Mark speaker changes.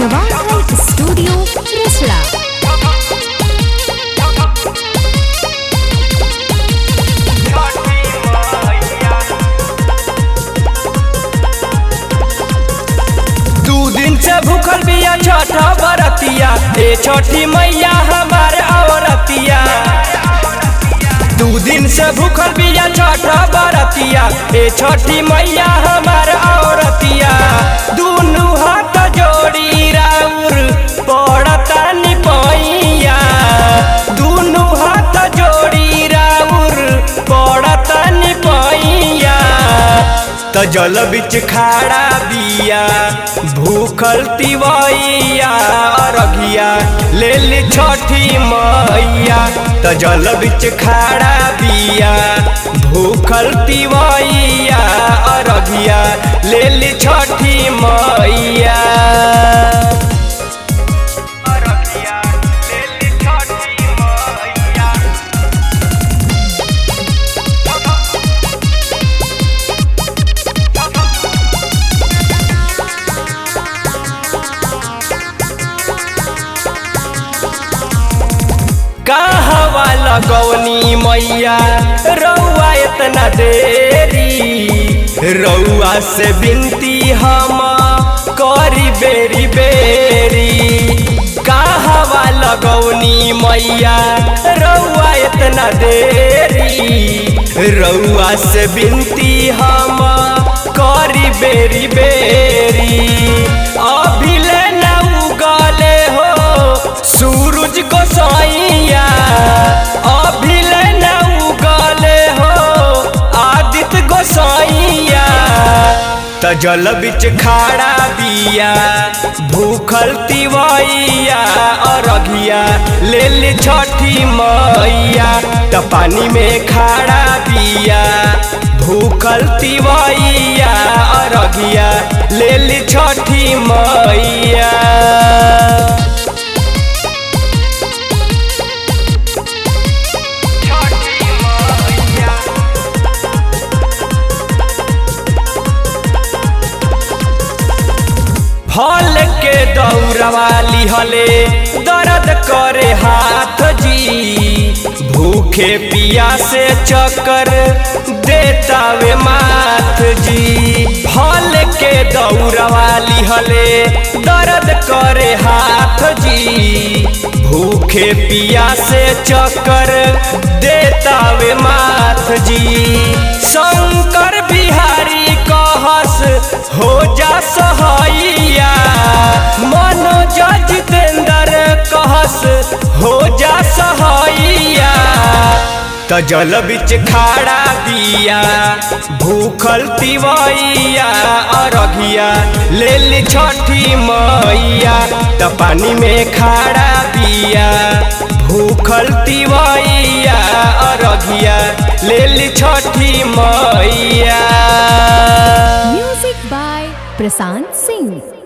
Speaker 1: Recording Studio, Risla.
Speaker 2: दू दिन से भूखल बिया बरतिया। छठी मैया हमार औरतिया। दू दिन से भूखल बिया छठ बरतिया। ए छठी मैया हमार औरतिया। जल बिच खाड़ा बिया, भूखल तिवैया, अरघिया ले छठी मैया। त जल बिच खाड़ा बिया, भूखल तिवैया, अरघिया ले ली छठी मैया कहवा लगौनी मैया रउआ इतना देरी। रउआ से बिनती हम, करी बेरी बेरी। कहवा लगौनी मैया रउआ इतना देरी। रउआ से बिनती हम, करी बेरी बेरी। त जल बिच खाड़ा बिया, भूखल तिवैया अरघिया ले ले छठी मैया। त पानी में खाड़ा बिया, भूखल तिवैया अरघिया ले ले छठी मैया। फल के दौड़वा लिहले दर्द करे हाथ जी। भूखे पिया से चक्कर देता वे माथ जी। फल के दौड़वा लिहले दर्द करे हाथ जी। भूखे पिया से चक्कर देता वे माथ जी। शंकर बिहारी कहस, हो जा सहैया। त जल बिच खाड़ा दिया, भूखल तिवैया अरघिया ले ली छठी मैया तो पानी में खाड़ा दिया, भूखल तिवैया अरघिया ले ली छठी मैया
Speaker 1: Music by Prasant Singh.